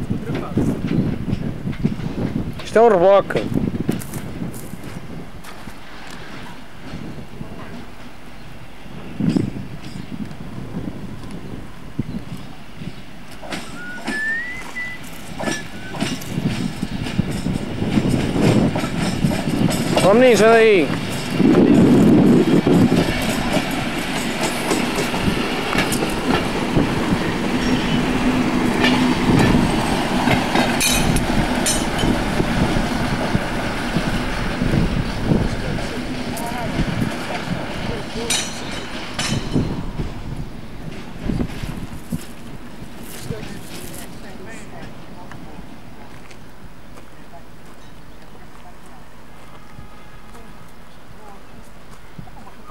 ser. Isto é um reboque. Ó meninos, anda aí.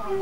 Vem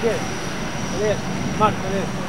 Get it. Get it. Come on, come in.